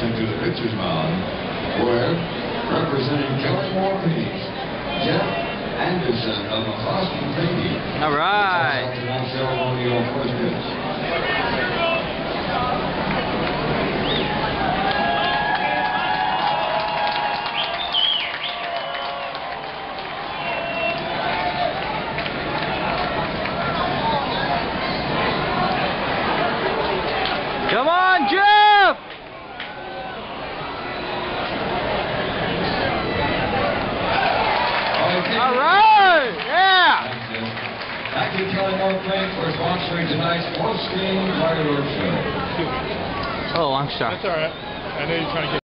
into the pitcher's mound, where, representing Kelly-Moore Paints, Jeff Anderson of McCloskey Painting. All right. Tonight's first pitch. Come on, Jeff! Okay. All right! Yeah! Thanks, Jeff. Thank you, Kelly-Moore Paint, for sponsoring tonight's post-game fireworks show. Oh, long shot. That's all right. I know you're trying to get